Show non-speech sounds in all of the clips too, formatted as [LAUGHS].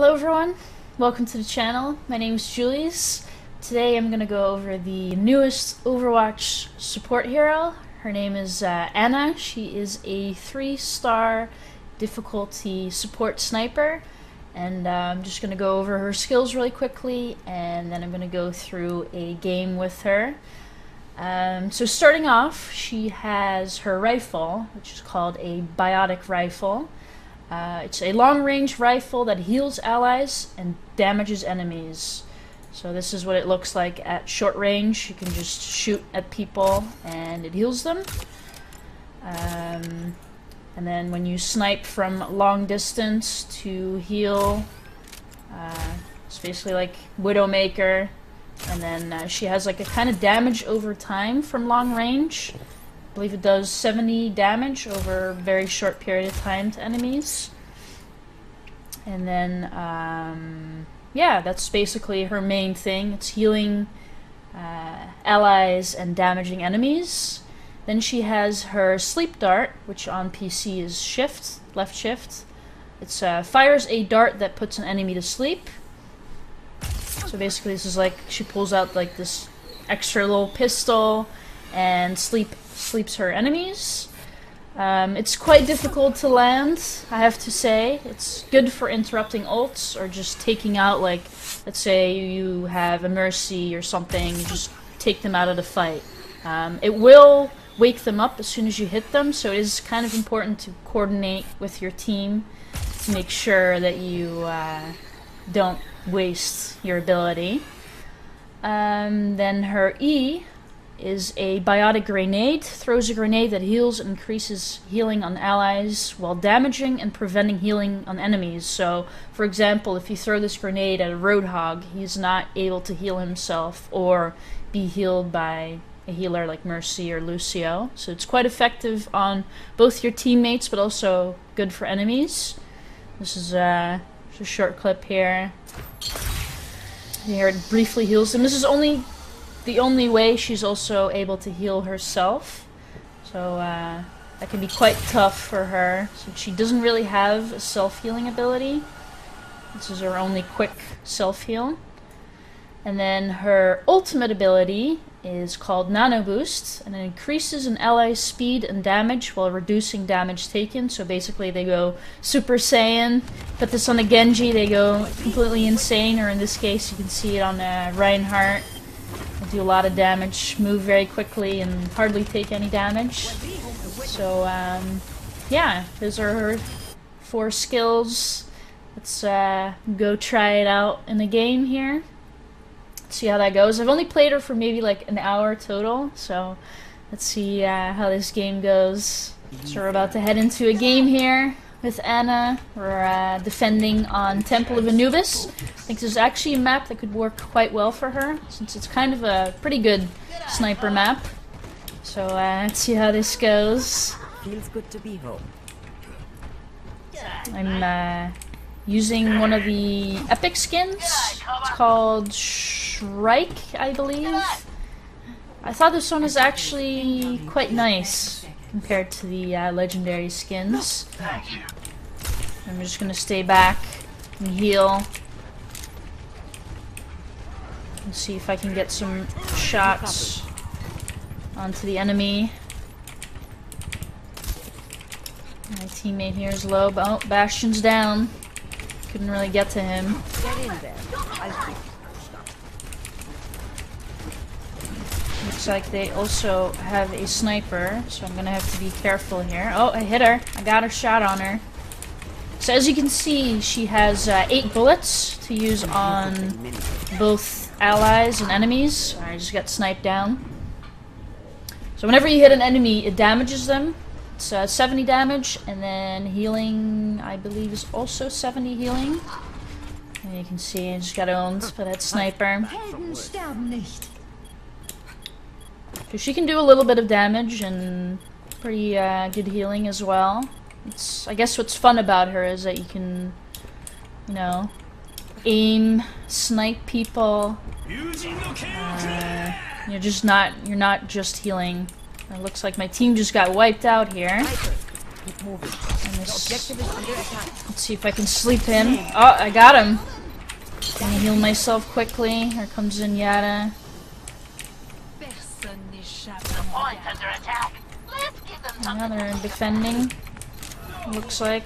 Hello everyone, welcome to the channel. My name is Julius. Today I'm going to go over the newest Overwatch support hero. Her name is uh, Ana. She is a 3-star difficulty support sniper. And uh, I'm just going to go over her skills really quickly and then I'm going to go through a game with her. Um, so starting off, she has her rifle, which is called a biotic rifle. Uh, it's a long-range rifle that heals allies and damages enemies. So this is what it looks like at short range. You can just shoot at people and it heals them. Um, and then when you snipe from long distance to heal, uh, it's basically like Widowmaker. And then uh, she has like a kind of damage over time from long range. I believe it does 70 damage over a very short period of time to enemies. And then, um, yeah, that's basically her main thing. It's healing uh, allies and damaging enemies. Then she has her sleep dart, which on PC is shift, left shift. It uh, fires a dart that puts an enemy to sleep. So basically this is like, she pulls out like this extra little pistol and sleep sleeps her enemies. Um, it's quite difficult to land, I have to say. It's good for interrupting ults or just taking out, like, let's say you have a Mercy or something, just take them out of the fight. Um, it will wake them up as soon as you hit them, so it is kind of important to coordinate with your team to make sure that you uh, don't waste your ability. Um, then her E is a biotic grenade. Throws a grenade that heals and increases healing on allies while damaging and preventing healing on enemies. So, for example, if you throw this grenade at a Roadhog, he's not able to heal himself or be healed by a healer like Mercy or Lucio. So it's quite effective on both your teammates, but also good for enemies. This is uh, a short clip here. Here it briefly heals them. This is only the only way she's also able to heal herself. So uh, that can be quite tough for her. So she doesn't really have a self-healing ability. This is her only quick self-heal. And then her ultimate ability is called Nano Boost, and it increases an ally's speed and damage while reducing damage taken. So basically, they go Super Saiyan. Put this on a Genji, they go completely insane, or in this case, you can see it on uh, Reinhardt do a lot of damage, move very quickly, and hardly take any damage. So, um, yeah, those are her four skills. Let's uh, go try it out in the game here. See how that goes. I've only played her for maybe like an hour total, so let's see uh, how this game goes. So we're about to head into a game here with Ana. We're uh, defending on Temple of Anubis. I think this is actually a map that could work quite well for her, since it's kind of a pretty good sniper map. So uh, let's see how this goes. Feels good to be home. I'm uh, using one of the epic skins. It's called Shrike, I believe. I thought this one was actually quite nice compared to the uh, legendary skins. thank you. I'm just gonna stay back and heal. And see if I can get some shots onto the enemy. My teammate here is low, but oh, Bastion's down. Couldn't really get to him. Get in there. Looks like they also have a sniper, so I'm gonna have to be careful here. Oh, I hit her. I got a shot on her. So as you can see, she has uh, eight bullets to use on both allies and enemies. I just got sniped down. So whenever you hit an enemy, it damages them. It's uh, 70 damage, and then healing, I believe, is also 70 healing. And you can see I just got owned by that sniper. So she can do a little bit of damage and pretty uh, good healing as well. It's I guess what's fun about her is that you can, you know, aim, snipe people. Uh, you're just not you're not just healing. It looks like my team just got wiped out here. And Nice. Objective is under attack. Let's see if I can sleep him. Oh, I got him. Gonna heal myself quickly. Here comes Zenyatta. They're defending. Looks like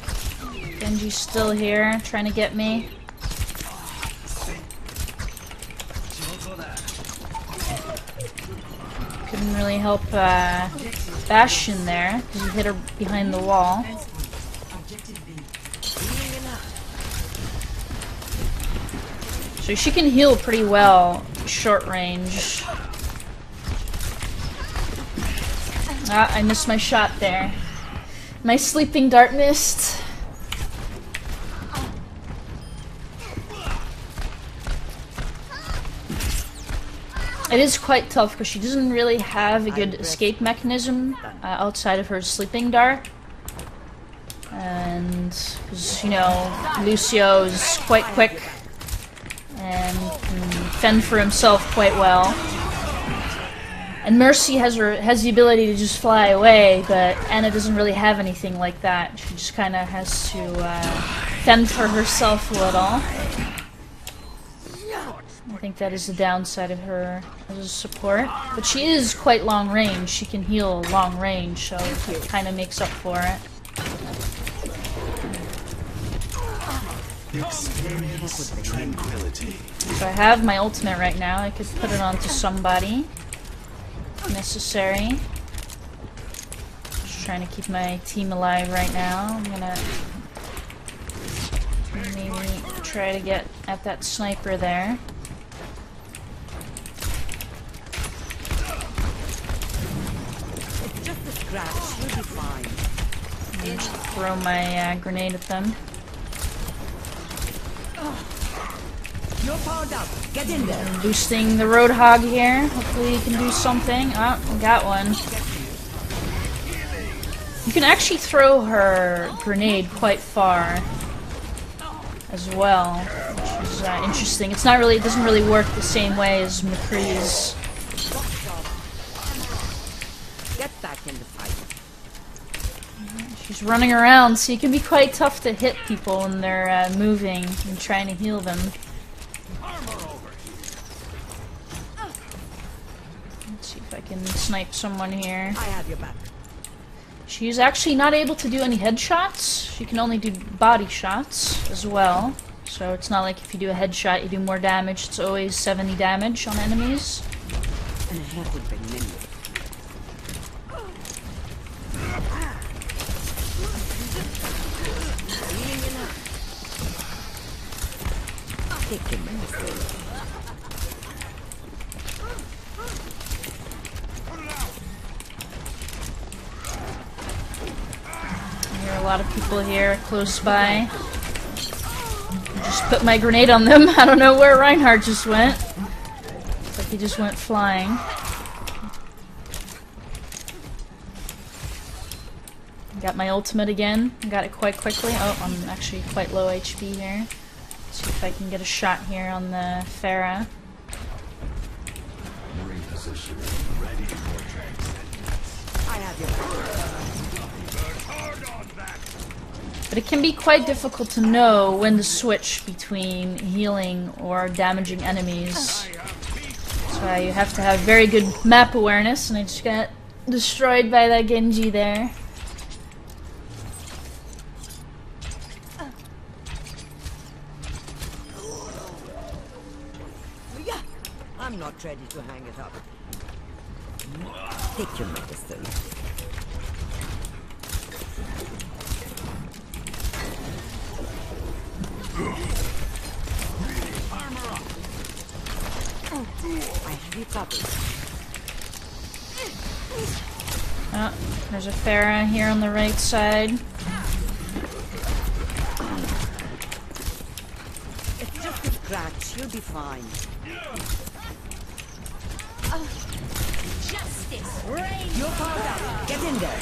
Genji's still here, trying to get me. Couldn't really help uh, Bastion there because he hit her behind the wall. So she can heal pretty well, short range. Ah, I missed my shot there. My sleeping dart missed. It is quite tough because she doesn't really have a good escape mechanism uh, outside of her sleeping dart. And, because, you know, Lucio is quite quick and can fend for himself quite well. And Mercy has her has the ability to just fly away, but Ana doesn't really have anything like that. She just kind of has to uh, fend for herself a little. I think that is the downside of her as a support. But she is quite long range. She can heal long range, so it kind of makes up for it. So I have my ultimate right now. I could put it onto somebody if necessary. Just trying to keep my team alive right now. I'm gonna maybe try to get at that sniper there. It's just a scratch. You'll be fine. Just throw my uh, grenade at them. You're powered up. Get in there. Boosting the Roadhog here. Hopefully he can do something. Oh, we got one. You can actually throw her grenade quite far as well, which is uh, interesting. It's not really, it doesn't really work the same way as McCree's. Get back in the fight. She's running around, so you can be quite tough to hit people when they're uh, moving and trying to heal them. Let's see if I can snipe someone here. I have your back. She's actually not able to do any headshots. She can only do body shots as well. So it's not like if you do a headshot, you do more damage. It's always 70 damage on enemies. And a half would be minion. Healing enough. Take your medicine. I hear a lot of people here close by. Just put my grenade on them. [LAUGHS] I don't know where Reinhardt just went. Looks like he just went flying. Got my ultimate again. Got it quite quickly. Oh, I'm actually quite low HP here. See if I can get a shot here on the Pharah. I have your back. But it can be quite difficult to know when to switch between healing or damaging enemies. So you have to have very good map awareness, and I just got destroyed by that Genji there. I'm not ready to hang it up. Take your medicine. I have you covered. Oh, there's a Pharah here on the right side. It's just a scratch. You'll be fine. Justice You're powered up. Get in there.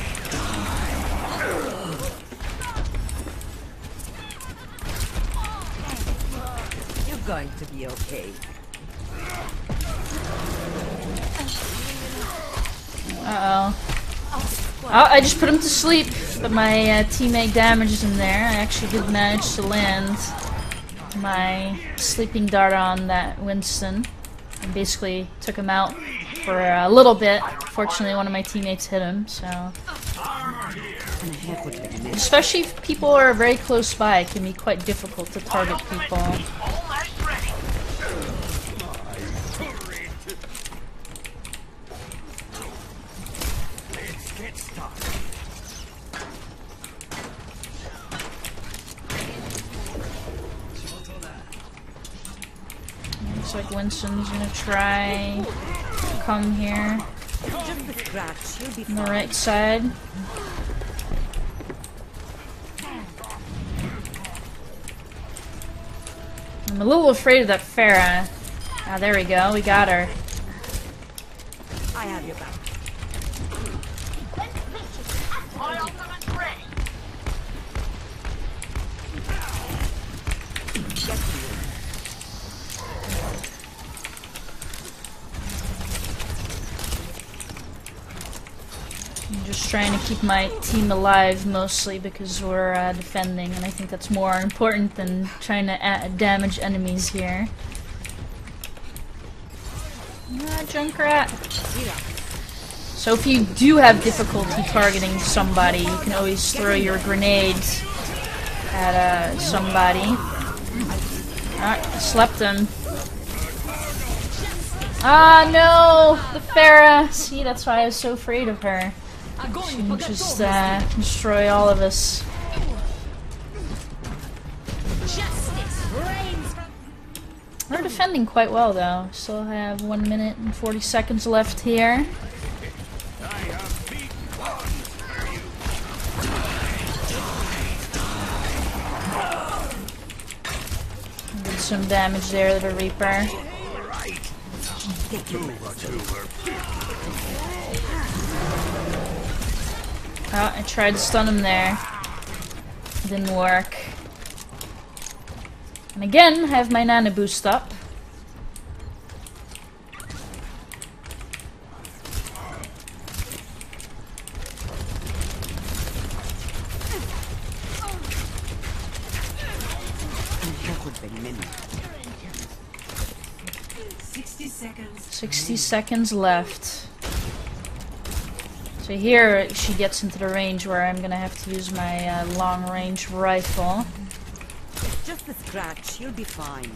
Going to be okay. Uh oh. Oh, I just put him to sleep, but my uh, teammate damaged him there. I actually did manage to land my sleeping dart on that Winston. And basically took him out for a little bit. Fortunately, one of my teammates hit him, so... Especially if people are very close by, it can be quite difficult to target people. Looks like Winston's gonna try come here on the right side. I'm a little afraid of that Pharah. Ah, there we go. We got her. I have your back. My ultimate's ready. I'm just trying to keep my team alive mostly because we're uh, defending, and I think that's more important than trying to a damage enemies here. Ah, Junkrat. So if you do have difficulty targeting somebody, you can always throw your grenades at uh, somebody. Ah, slept him. Ah, no! The Pharah! See, that's why I was so afraid of her. She can just uh, destroy all of us. We're defending quite well, though. Still have one minute and 40 seconds left here. Did some damage there to the Reaper. Oh, I tried to stun him there. Didn't work. And again, I have my Nana boost up. Sixty seconds. 60 seconds left. So here she gets into the range where I'm gonna have to use my uh, long range rifle. It's Just a scratch. You'll be fine.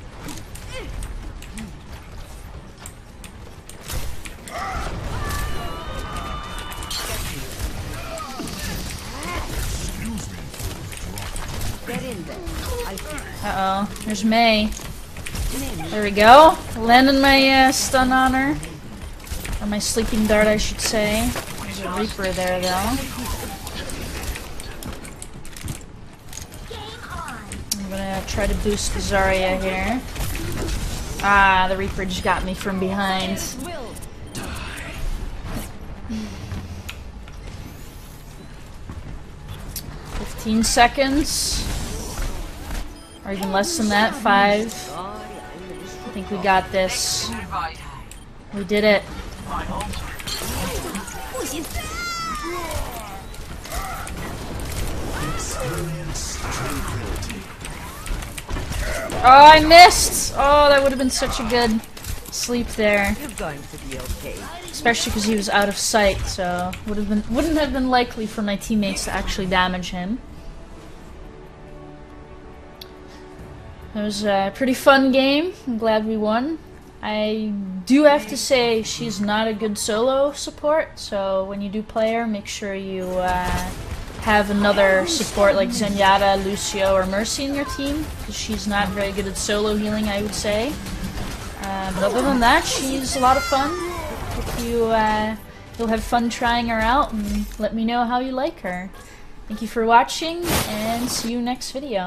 Get in there. I see. Uh oh, there's Mei. There we go. Landed my uh, stun on her. Or my sleeping dart, I should say. There's a Reaper there, though. I'm gonna try to boost the Zarya here. Ah, the Reaper just got me from behind. Fifteen seconds. Or even less than that, five. I think we got this. We did it. Oh, I missed! Oh, that would have been such a good sleep there. You're going to be okay. Especially because he was out of sight, so would have been wouldn't have been likely for my teammates to actually damage him. It was a pretty fun game. I'm glad we won. I do have to say she's not a good solo support, so when you do play her, make sure you uh, have another support like Zenyatta, Lucio, or Mercy in your team, because she's not very good at solo healing, I would say. Uh, but other than that, she's a lot of fun. Hope you uh, you'll have fun trying her out, and let me know how you like her. Thank you for watching, and see you next video.